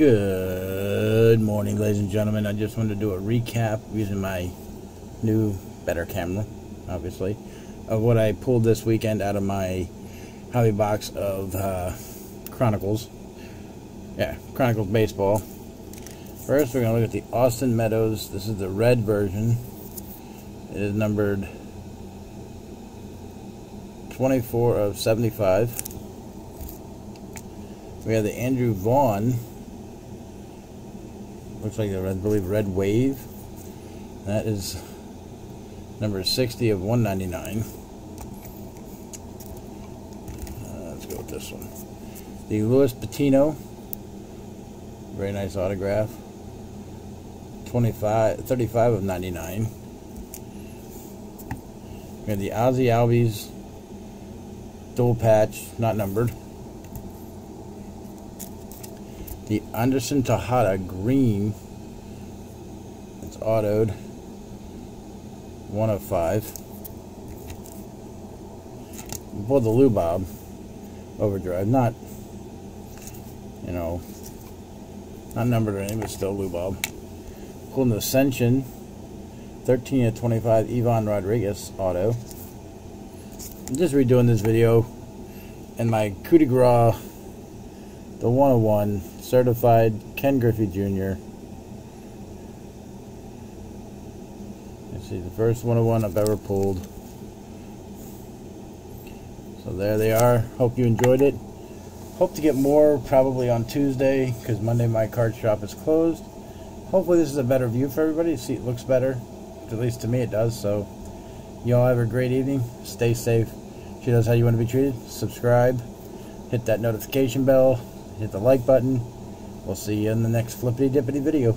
Good morning, ladies and gentlemen. I just wanted to do a recap using my new, better camera, obviously, of what I pulled this weekend out of my hobby box of uh, Chronicles. Yeah, Chronicles Baseball. First, we're going to look at the Austin Meadows. This is the red version. It is numbered 24 of 75. We have the Andrew Vaughn. Looks like I believe, Red Wave. That is number 60 of 199. Uh, let's go with this one. The Luis Patino. Very nice autograph. 25, 35 of 99. We have the Ozzie Albies dual patch, not numbered. The Anderson Tejeda green. It's autoed. One of five. Pull the Lubob overdrive. Not, you know, not numbered or anything, but still Lubob. The Ascension. 13 of 25 Ivan Rodriguez auto. I'm just redoing this video and my coup de grace the 101 certified Ken Griffey Jr. Let's see, the first 101 I've ever pulled. So there they are. Hope you enjoyed it. Hope to get more probably on Tuesday because Monday my card shop is closed. Hopefully this is a better view for everybody. See, it looks better. At least to me it does. So you all have a great evening. Stay safe. She knows how you want to be treated. Subscribe. Hit that notification bell hit the like button. We'll see you in the next flippity dippity video.